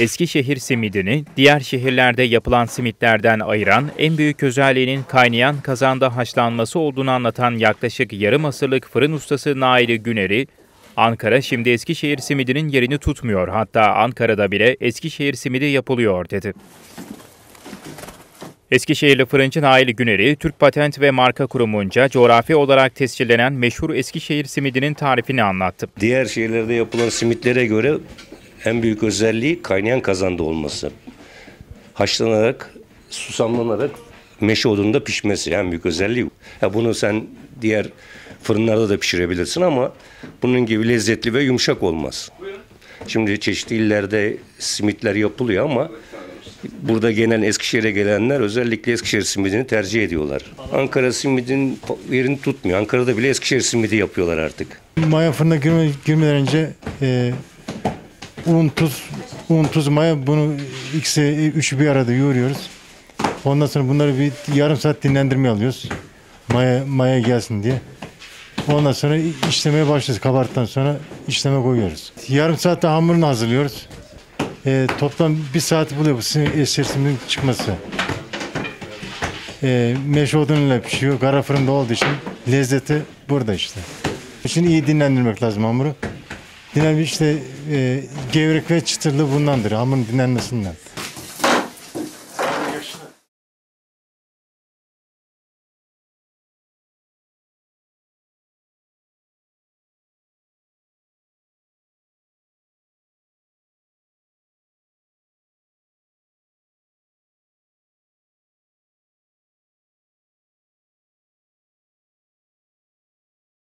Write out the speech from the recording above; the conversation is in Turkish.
Eskişehir simidini diğer şehirlerde yapılan simitlerden ayıran en büyük özelliğinin kaynayan kazanda haşlanması olduğunu anlatan yaklaşık yarım asırlık fırın ustası Naili Güner'i, Ankara şimdi Eskişehir simidinin yerini tutmuyor hatta Ankara'da bile Eskişehir simidi yapılıyor dedi. Eskişehirli fırıncı Nail Güner'i, Türk Patent ve Marka Kurumu'nca coğrafi olarak tescillenen meşhur Eskişehir simidinin tarifini anlattı. Diğer şehirlerde yapılan simitlere göre en büyük özelliği kaynayan kazanda olması. Haşlanarak, susamlanarak meşe odunda pişmesi en büyük özelliği. Ya bunu sen diğer fırınlarda da pişirebilirsin ama bunun gibi lezzetli ve yumuşak olmaz. Şimdi çeşitli illerde simitler yapılıyor ama burada genel Eskişehir'e gelenler özellikle Eskişehir simidini tercih ediyorlar. Ankara simidin yerini tutmuyor. Ankara'da bile Eskişehir simidi yapıyorlar artık. Maya fırına girme, girmeden önce e, un, tuz, un, tuz, maya bunu ikisi üçü bir arada yoğuruyoruz. Ondan sonra bunları bir yarım saat dinlendirmeye alıyoruz. Maya, maya gelsin diye. Ondan sonra işlemeye başlıyoruz. Kabarttıktan sonra işleme koyuyoruz. Yarım saatte hamurunu hazırlıyoruz. E, toplam bir saat buluyor bu sin- esirsimin çıkması. E, meşe odunuyla pişiyor. Kara fırında olduğu için lezzeti burada işte. Şimdi iyi dinlendirmek lazım hamuru. Dinlenmiş işte e, gevrek ve çıtırlığı bundandır hamurun dinlenmesinden.